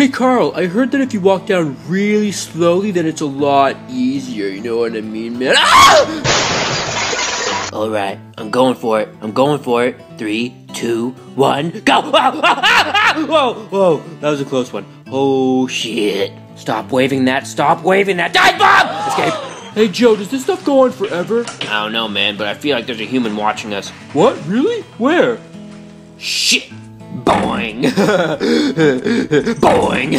Hey Carl, I heard that if you walk down really slowly, then it's a lot easier. You know what I mean, man? Ah! All right, I'm going for it. I'm going for it. Three, two, one, go! Whoa, whoa, that was a close one. Oh shit! Stop waving that! Stop waving that! Dive bomb! Escape! Hey Joe, does this stuff go on forever? I don't know, man, but I feel like there's a human watching us. What? Really? Where? Shit! Boing! Boing!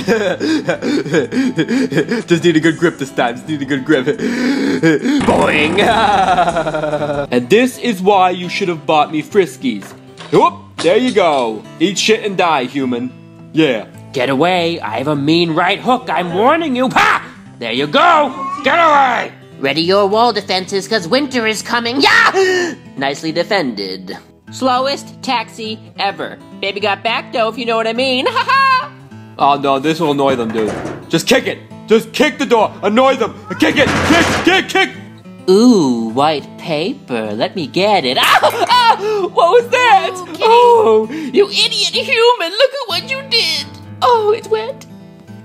Just need a good grip this time. Just need a good grip. Boing! and this is why you should have bought me Friskies. Whoop! There you go. Eat shit and die, human. Yeah. Get away! I have a mean right hook. I'm warning you. Ha! There you go. Get away! Ready your wall defenses, cause winter is coming. Yeah! Nicely defended. Slowest taxi ever. Baby got back though, if you know what I mean. Ha ha! Oh no, this will annoy them, dude. Just kick it. Just kick the door. Annoy them. Kick it. Kick, kick, kick. Ooh, white paper. Let me get it. Ah! ah! What was that? Oh, you idiot human. Look at what you did. Oh, it's wet.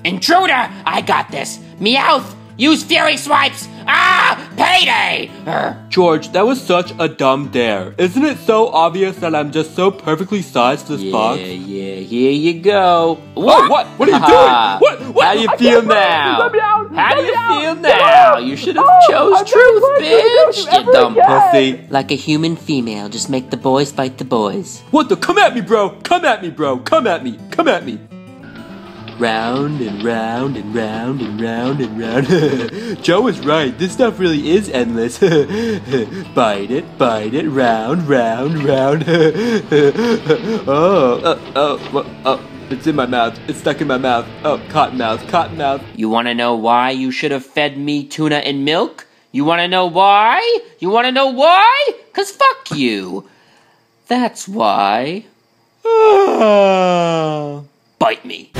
Intruder! I got this. Meowth! Use fury swipes! Ah! Payday! Urgh. George, that was such a dumb dare. Isn't it so obvious that I'm just so perfectly sized for this Yeah, box? yeah, yeah, here you go. Whoa, what? What are you doing? What? What? How do you I feel now? Let me out. How do you out. feel now? You should have Oh, chose I'm truth, never going to do bitch. You dumb again. pussy. Like a human female, just make the boys fight the boys. What the? Come at me, bro. Come at me, bro. Come at me. Come at me. Round and round and round and round and round. Joe is right. This stuff really is endless. bite it, bite it, round, round, round. oh, oh, oh, oh, it's in my mouth. It's stuck in my mouth. Oh, cotton mouth, cotton mouth. You wanna know why you should have fed me tuna and milk? You wanna know why? You wanna know why? Cause fuck you. That's why. Bite me.